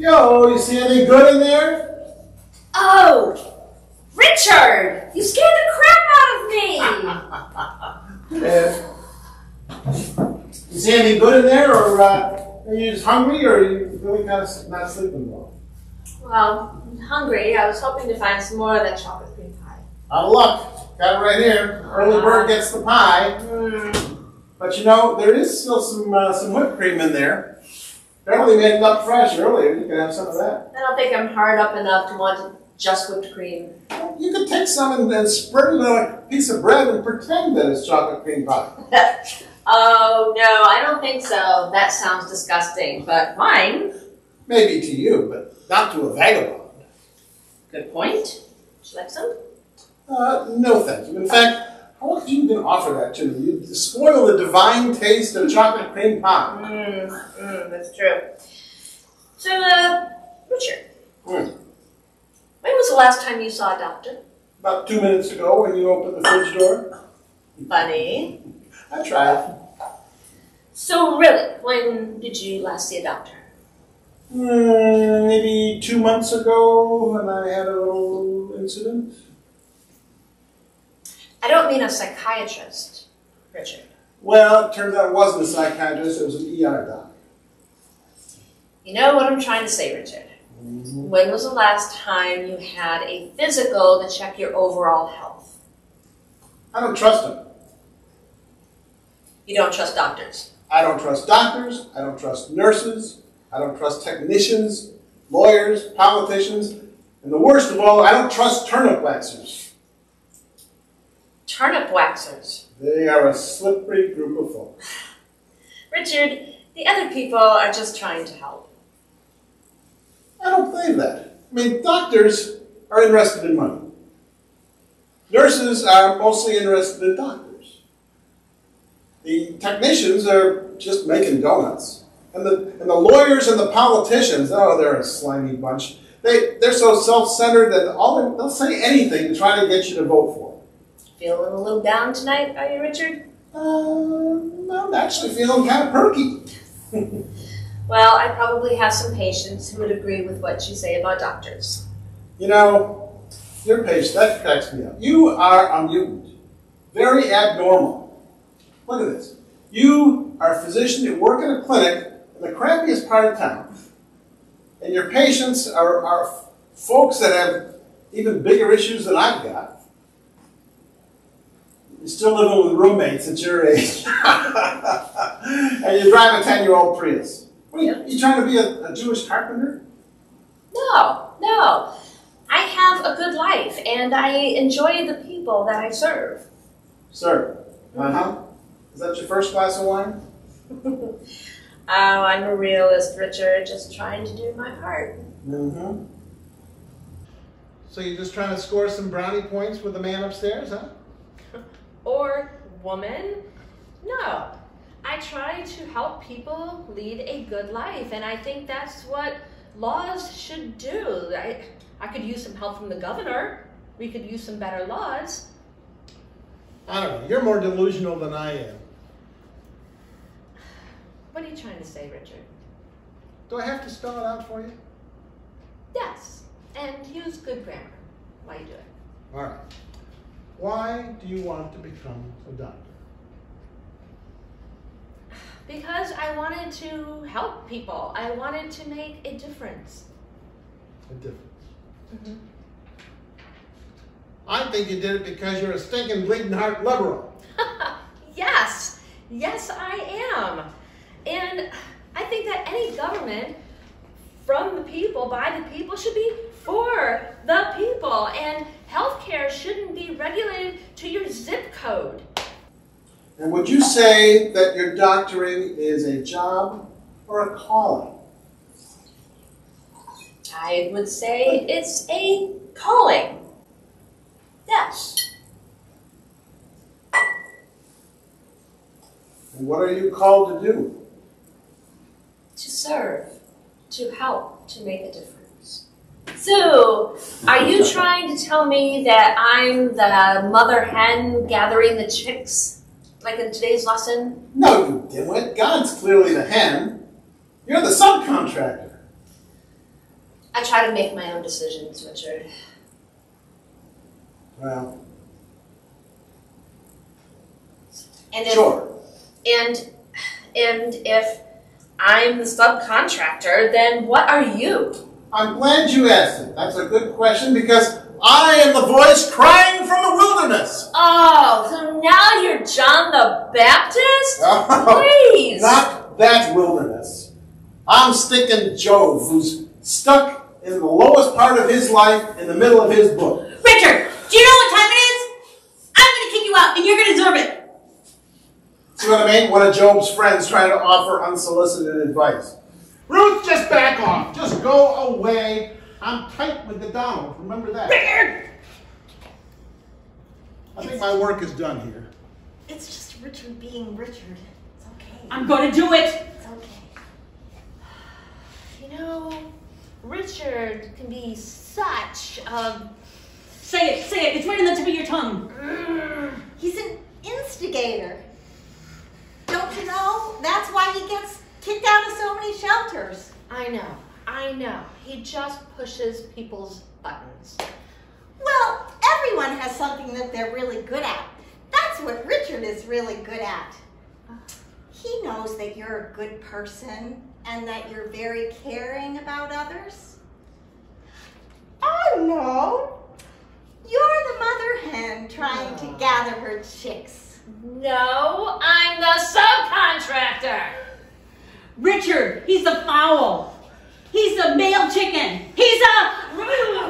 Yo, you see any good in there? Oh, Richard, you scared the crap out of me. Yeah. You see any good in there, or uh, are you just hungry, or are you really kind of not sleeping well? Well, I'm hungry. I was hoping to find some more of that chocolate cream pie. Out of luck. Got it right here. Early bird gets the pie. Mm. But you know, there is still some uh, some whipped cream in there. Apparently made it up fresh earlier. You can have some of that. I don't think I'm hard up enough to want just whipped cream. You could take some and, and spread it on a piece of bread and pretend that it's chocolate cream pie. oh, no, I don't think so. That sounds disgusting, but fine. Maybe to you, but not to a vagabond. Good point. Would you like some? Uh, no, thank you. In fact, how could you even offer that to me? You spoil the divine taste of chocolate cream pie. Mmm, mm, that's true. So, uh, Richard, Mm. when was the last time you saw a doctor? About two minutes ago, when you opened the fridge door, Funny. I tried. So, really, when did you last see a doctor? Mm, maybe two months ago, when I had a little incident. I don't mean a psychiatrist, Richard. Well, it turns out it wasn't a psychiatrist; it was an ER doc. You know what I'm trying to say, Richard. When was the last time you had a physical to check your overall health? I don't trust them. You don't trust doctors. I don't trust doctors. I don't trust nurses. I don't trust technicians, lawyers, politicians, and the worst of all, I don't trust turnip waxers. Turnip waxers. They are a slippery group of folks. Richard, the other people are just trying to help. I don't believe that. I mean, doctors are interested in money. Nurses are mostly interested in doctors. The technicians are just making donuts. And the, and the lawyers and the politicians, oh, they're a slimy bunch. They, they're so self-centered that all they, they'll say anything to try to get you to vote for them. Feeling a little down tonight, are you, Richard? Uh, I'm actually feeling kind of perky. Well, I probably have some patients who would agree with what you say about doctors. You know, your patient, that cracks me up. You are a mutant. Very abnormal. Look at this. You are a physician, you work in a clinic in the crappiest part of town, and your patients are, are folks that have even bigger issues than I've got. You're still living with roommates at your age. and you drive a 10 year old Prius. What are you, you trying to be a, a Jewish carpenter? No, no. I have a good life and I enjoy the people that I serve. Sir. Uh huh. Is that your first glass of wine? oh, I'm a realist, Richard, just trying to do my part. Mm-hmm. So you're just trying to score some brownie points with the man upstairs, huh? Woman? No. I try to help people lead a good life, and I think that's what laws should do. I, I could use some help from the governor. We could use some better laws. I don't know. You're more delusional than I am. What are you trying to say, Richard? Do I have to spell it out for you? Yes, and use good grammar while you do it. All right. Why do you want to become a doctor? Because I wanted to help people. I wanted to make a difference. A difference. Mhm. I think you did it because you're a stinking bleeding heart liberal. yes, yes, I am. And I think that any government from the people, by the people, should be for the people. And healthcare shouldn't be regulated to your zip code. And would you say that your doctoring is a job or a calling? I would say it's a calling. Yes. And what are you called to do? To serve, to help, to make a difference. So, are you trying to tell me that I'm the mother hen gathering the chicks, like in today's lesson? No, you dimwit. God's clearly the hen. You're the subcontractor. I try to make my own decisions, Richard. Well, And if sure. and and if I'm the subcontractor, then what are you? I'm glad you asked it. That's a good question because I am the voice crying from the wilderness. Oh, so now you're John the Baptist? Oh, Please. Not that wilderness. I'm sticking Job, who's stuck in the lowest part of his life in the middle of his book. Richard, do you know what time it is? I'm gonna kick you out, and you're gonna deserve it. See what I mean? One of Job's friends trying to offer unsolicited advice. Ruth, just back off. Just go away. I'm tight with the Donald. Remember that. Richard! I think my work is done here. It's just Richard being Richard. It's okay. I'm gonna do it. It's okay. You know, Richard can be such a. Say it, say it. It's right on the tip of your tongue. Mm, he's an instigator. Don't you know? That's why he gets kicked out of so many shelters. I know. I know. He just pushes people's buttons. Well, everyone has something that they're really good at. That's what Richard is really good at. He knows that you're a good person and that you're very caring about others. Oh no! You're the mother hen trying to gather her chicks. No, I'm the subcontractor. Richard, he's the fowl. He's the male chicken. He's a.